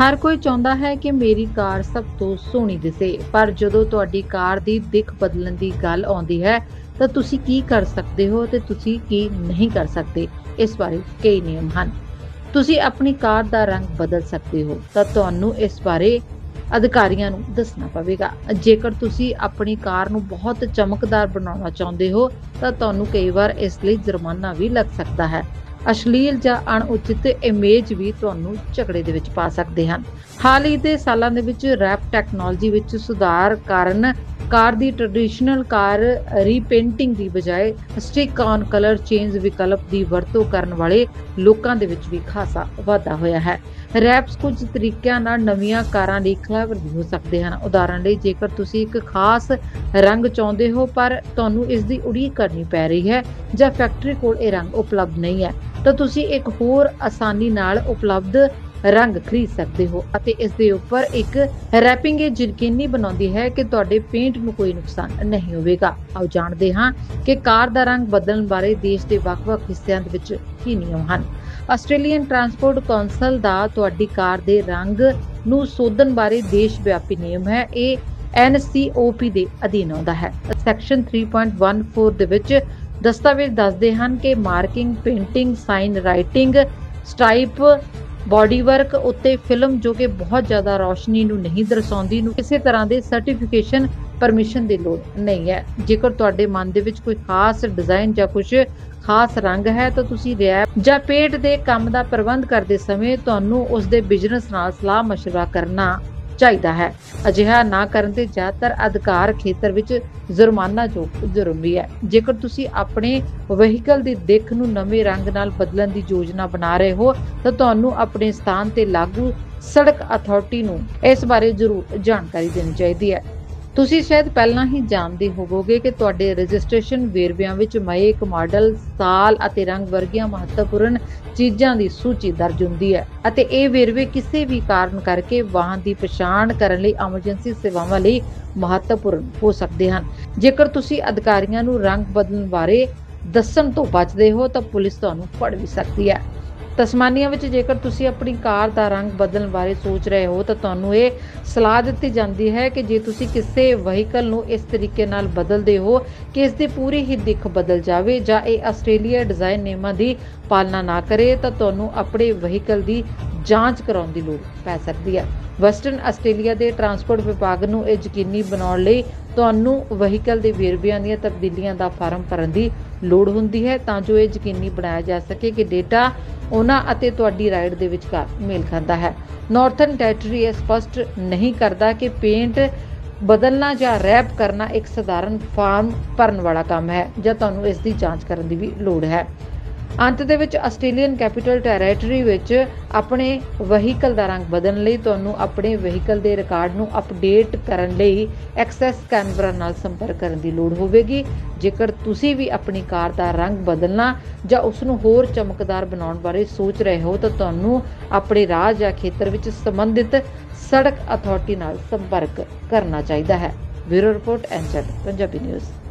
ਹਰ ਕੋਈ ਚਾਹੁੰਦਾ ਹੈ ਕਿ ਮੇਰੀ ਕਾਰ ਸਭ ਤੋਂ ਸੋਹਣੀ ਦਿਸੇ, ਪਰ ਜਦੋਂ ਤੁਹਾਡੀ ਕਾਰ ਦੀ ਦਿੱਖ ਬਦਲਣ ਦੀ ਗੱਲ ਆਉਂਦੀ ਹੈ, ਤਾਂ ਤੁਸੀਂ ਕੀ ਕਰ ਸਕਦੇ ਹੋ ਤੇ ਤੁਸੀਂ ਕੀ ਨਹੀਂ ਕਰ ਸਕਦੇ? ਇਸ ਬਾਰੇ ਕਈ ਨਿਯਮ ਹਨ। ਤੁਸੀਂ ਆਪਣੀ ਕਾਰ ਦਾ ਰੰਗ ਬਦਲ ਸਕਦੇ ਹੋ, ਤਾਂ ਤੁਹਾਨੂੰ ਇਸ ਬਾਰੇ ਅਧਿਕਾਰੀਆਂ ਨੂੰ ਦੱਸਣਾ ਪਵੇਗਾ। ਜੇਕਰ ਤੁਸੀਂ ਆਪਣੀ ਕਾਰ ਨੂੰ ਬਹੁਤ ਚਮਕਦਾਰ ਬਣਾਉਣਾ ਚਾਹੁੰਦੇ ਹੋ, ਤਾਂ ਤੁਹਾਨੂੰ ਕਈ ਵਾਰ ਇਸ ਲਈ ਜੁਰਮਾਨਾ ਵੀ ਲੱਗ ਸਕਦਾ ਹੈ। ਅਸ਼ਲੀਲ ਜਾਂ ਅਣਉਚਿਤ ਇਮੇਜ ਵੀ ਤੁਹਾਨੂੰ ਝਗੜੇ ਦੇ ਵਿੱਚ ਪਾ ਸਕਦੇ ਹਨ। ਹਾਲ ਹੀ ਦੇ ਸਾਲਾਂ ਦੇ ਵਿੱਚ ਰੈਪ ਟੈਕਨੋਲੋਜੀ ਵਿੱਚ ਸੁਧਾਰ ਕਾਰਨ ਕਾਰ ਦੀ ਟ੍ਰੈਡੀਸ਼ਨਲ ਕਾਰ ਰੀਪੇਂਟਿੰਗ ਦੀ ਬਜਾਏ ਸਟਿਕ ਔਨ ਕਲਰ ਚੇਂਜ ਵਿਕਲਪ ਦੀ ਵਰਤੋਂ ਕਰਨ ਵਾਲੇ ਲੋਕਾਂ ਦੇ ਵਿੱਚ ਵੀ ਖਾਸਾ ਵਾਧਾ ਹੋਇਆ ਹੈ। ਰੈਪਸ ਕੁਝ ਤਰੀਕਿਆਂ ਨਾਲ ਨਵੀਆਂ ਕਾਰਾਂ ਲਈ ਕਲੈਵਰ ਵੀ ਹੋ ਸਕਦੇ ਹਨ। ਉਦਾਹਰਣ ਲਈ, ਜੇਕਰ ਤੁਸੀਂ ਇੱਕ ਖਾਸ ਰੰਗ ਚਾਹੁੰਦੇ ਹੋ, ਪਰ ਤੁਹਾਨੂੰ ਇਸ ਦੀ ਉਡੀਕ ਕਰਨੀ ਪੈ ਰਹੀ ਹੈ ਜਾਂ ਫੈਕਟਰੀ ਕੋਲ ਇਹ ਰੰਗ ਉਪਲਬਧ ਨਹੀਂ ਹੈ ਤਾਂ ਤੁਸੀਂ ਇੱਕ ਹੋਰ ਆਸਾਨੀ ਨਾਲ ਉਪਲਬਧ ਰੰਗ ਖਰੀਦ ਸਕਦੇ ਹੋ ਅਤੇ ਇਸ ਦੇ ਉੱਪਰ ਇੱਕ ਰੈਪਿੰਗ ਇਹ ਯਕੀਨੀ ਬਣਾਉਂਦੀ ਹੈ ਕਿ ਤੁਹਾਡੇ ਪੇਂਟ ਨੂੰ ਕੋਈ ਨੁਕਸਾਨ ਨਹੀਂ ਹੋਵੇਗਾ। ਆਓ ਜਾਣਦੇ ਹਾਂ ਕਿ ਕਾਰ ਦਾ ਰੰਗ ਬਦਲਣ ਬਾਰੇ ਦੇਸ਼ ਦੇ ਵੱਖ-ਵੱਖ ਹਿੱਸਿਆਂ ਦੇ ਵਿੱਚ ਕੀ ਨਿਯਮ ਹਨ। ਆਸਟ੍ਰੇਲੀਅਨ ਟਰਾਂਸਪੋਰਟ ਕੌਂਸਲ ਦਾ ਤੁਹਾਡੀ ਕਾਰ ਦੇ ਰੰਗ ਨੂੰ ਸੋਧਣ ਬਾਰੇ ਦੇਸ਼ ਵਿਆਪੀ ਨਿਯਮ ਹੈ। ਇਹ NCOP ਦੇ ਅਧੀਨ ਆਉਂਦਾ ਹੈ। ਸੈਕਸ਼ਨ 3.14 ਦੇ ਵਿੱਚ ਦਸਤਾਵੇਜ਼ ਦੱਸਦੇ ਹਨ ਕਿ marking painting sign writing stripe body work ਉੱਤੇ ਫਿਲਮ ਜੋ ਕਿ ਬਹੁਤ ਜ਼ਿਆਦਾ ਰੌਸ਼ਨੀ ਨੂੰ ਨਹੀਂ ਦਰਸਾਉਂਦੀ ਨੂੰ ਕਿਸੇ ਤਰ੍ਹਾਂ ਦੇ ਸਰਟੀਫਿਕੇਸ਼ਨ ਪਰਮਿਸ਼ਨ ਦੀ ਲੋੜ ਨਹੀਂ ਹੈ ਜੇਕਰ ਤੁਹਾਡੇ ਮਨ ਦੇ ਵਿੱਚ ਕੋਈ ਖਾਸ ਡਿਜ਼ਾਈਨ ਜਾਂ ਕੁਝ ਖਾਸ ਰੰਗ ਹੈ ਤਾਂ ਤੁਸੀਂ ਰੈਪ ਜਾਂ ਪੇਂਟ ਦੇ ਕੰਮ ਦਾ ਪ੍ਰਬੰਧ ਕਰਦੇ ਸਮੇਂ ਤੁਹਾਨੂੰ ਉਸ ਦੇ ਬਿਜ਼ਨਸ ਨਾਲ ਸਲਾਹ مشورہ ਕਰਨਾ ਚਾਹੀਦਾ ਹੈ। ਅਜਿਹਾ ਨਾ ਕਰਨ ਤੇ ਜ਼ਿਆਦਾਤਰ ਅਧਿਕਾਰ ਖੇਤਰ ਵਿੱਚ ਜੁਰਮਾਨਾ ਜੋ ਜ਼ਰੂਰੀ ਹੈ। ਜੇਕਰ ਤੁਸੀਂ ਆਪਣੇ ਵਹੀਕਲ ਦੀ ਦਿੱਖ ਨੂੰ ਨਵੇਂ ਰੰਗ ਨਾਲ ਬਦਲਣ ਦੀ ਯੋਜਨਾ ਬਣਾ ਰਹੇ ਹੋ, ਤਾਂ ਤੁਹਾਨੂੰ ਆਪਣੇ ਸਥਾਨ ਤੇ ਲਾਗੂ ਸੜਕ ਅਥਾਰਟੀ ਨੂੰ ਇਸ ਬਾਰੇ ਜ਼ਰੂਰ ਜਾਣਕਾਰੀ ਦੇਣੀ ਚਾਹੀਦੀ ਹੈ। ਤੁਸੀਂ ਸ਼ਾਇਦ ਪਹਿਲਾਂ ਹੀ ਜਾਣਦੇ ਹੋਵੋਗੇ ਕਿ ਤੁਹਾਡੇ ਰਜਿਸਟ੍ਰੇਸ਼ਨ ਵੇਰਵਿਆਂ ਵਿੱਚ ਮਏਕ ਮਾਡਲ, ਸਾਲ ਅਤੇ ਰੰਗ ਵਰਗੀਆਂ ਮਹੱਤਵਪੂਰਨ ਚੀਜ਼ਾਂ ਦੀ ਸੂਚੀ ਦਰਜ ਹੁੰਦੀ ਹੈ ਅਤੇ ਇਹ ਵੇਰਵੇ ਕਿਸੇ ਵੀ ਕਾਰਨ ਕਰਕੇ ਵਾਹਨ ਦੀ ਪਛਾਣ ਕਰਨ ਲਈ ਐਮਰਜੈਂਸੀ ਸੇਵਾਵਾਂ ਲਈ ਮਹੱਤਵਪੂਰਨ ਹੋ ਸਕਦੇ ਹਨ। ਜੇਕਰ ਤੁਸੀਂ ਅਧਿਕਾਰੀਆਂ ਨੂੰ ਰੰਗ ਬਦਲਣ ਬਾਰੇ ਦੱਸਣ ਤੋਂ ਬਚਦੇ ਹੋ ਤਾਂ ਪੁਲਿਸ ਤੁਹਾਨੂੰ ਫੜ ਵੀ ਸਕਦੀ ਹੈ। ਤਸਮਾਨੀਆ ਵਿੱਚ ਜੇਕਰ ਤੁਸੀਂ ਆਪਣੀ ਕਾਰ ਦਾ ਰੰਗ ਬਦਲਣ ਬਾਰੇ ਸੋਚ ਰਹੇ ਹੋ, ਤਾਂ ਤੁਹਾਨੂੰ ਇਹ ਸਲਾਹ ਦਿੱਤੀ ਜਾਂਦੀ ਹੈ ਕਿ ਜੇ ਤੁਸੀਂ ਕਿਸੇ ਵਹੀਕਲ ਨੂੰ ਇਸ ਤਰੀਕੇ ਨਾਲ ਬਦਲਦੇ ਹੋ ਕਿ ਇਸ ਦੀ ਪੂਰੀ ਹੀ ਦਿੱਖ ਬਦਲ ਜਾਵੇ ਜਾਂ ਇਹ ਆਸਟ੍ਰੇਲੀਆ ਡਿਜ਼ਾਈਨ ਨਿਯਮਾਂ ਦੀ ਪਾਲਣਾ ਨਾ ਕਰੇ, ਤਾਂ ਤੁਹਾਨੂੰ ਆਪਣੇ ਵਹੀਕਲ ਦੀ ਜਾਂਚ ਕਰਾਉਣ ਦੀ ਲੋੜ ਪੈ ਸਕਦੀ ਹੈ। ਵੈਸਟਰਨ ਆਸਟ੍ਰੇਲੀਆ ਦੇ ਟਰਾਂਸਪੋਰਟ ਵਿਭਾਗ ਨੂੰ ਇਹ ਯਕੀਨੀ ਬਣਾਉਣ ਲਈ ਤੁਹਾਨੂੰ ਵਹੀਕਲ ਦੇ ਵੇਰਵਿਆਂ ਦੀਆਂ ਤਬਦੀਲੀਆਂ ਦਾ ਫਾਰਮ ਭਰਨ ਦੀ ਲੋੜ ਹੁੰਦੀ ਹੈ, ਤਾਂ ਜੋ ਇਹ ਯਕੀਨੀ ਬਣਾਇਆ ਜਾ ਸਕੇ ਕਿ ਡੇਟਾ ਉਹਨਾਂ ਅਤੇ ਤੁਹਾਡੀ ਰਾਈਡ ਦੇ ਵਿਚਕਾਰ ਮੇਲ ਖਾਂਦਾ ਹੈ। ਨਾਰਥਰਨ ਟੈਰੀਟਰੀ ਇਹ ਸਪਸ਼ਟ ਨਹੀਂ ਕਰਦਾ ਕਿ ਪੇਂਟ ਬਦਲਣਾ ਜਾਂ ਰੈਪ ਕਰਨਾ ਇੱਕ ਸਧਾਰਨ ਫਾਰਮ ਭਰਨ ਵਾਲਾ ਕੰਮ ਹੈ, ਜਾਂ ਤੁਹਾਨੂੰ ਇਸ ਦੀ ਜਾਂਚ ਕਰਨ ਦੀ ਵੀ ਲੋੜ ਹੈ। ਅੰਤ ਦੇ ਵਿੱਚ ਆਸਟ੍ਰੇਲੀਅਨ ਕੈਪੀਟਲ ਟੈਰੀਟਰੀ ਵਿੱਚ ਆਪਣੇ ਵਹੀਕਲ ਦਾ ਰੰਗ ਬਦਲਣ ਲਈ ਤੁਹਾਨੂੰ ਆਪਣੇ ਵਹੀਕਲ ਦੇ ਰਿਕਾਰਡ ਨੂੰ ਅਪਡੇਟ ਕਰਨ ਲਈ ਐਕਸੈਸ ਕੈਨਵਰਾ ਨਾਲ ਸੰਪਰਕ ਕਰਨ ਦੀ ਲੋੜ ਹੋਵੇਗੀ। ਜੇਕਰ ਤੁਸੀਂ ਵੀ ਆਪਣੀ ਕਾਰ ਦਾ ਰੰਗ ਬਦਲਣਾ ਜਾਂ ਉਸ ਨੂੰ ਹੋਰ ਚਮਕਦਾਰ ਬਣਾਉਣ ਬਾਰੇ ਸੋਚ ਰਹੇ ਹੋ, ਤਾਂ ਤੁਹਾਨੂੰ ਆਪਣੇ ਰਾਜ ਜਾਂ ਖੇਤਰ ਵਿੱਚ ਸੰਬੰਧਿਤ ਸੜਕ ਅਥਾਰਟੀ ਨਾਲ ਸੰਪਰਕ ਕਰਨਾ ਚਾਹੀਦਾ ਹੈ। Bureau report NZ Punjabi news.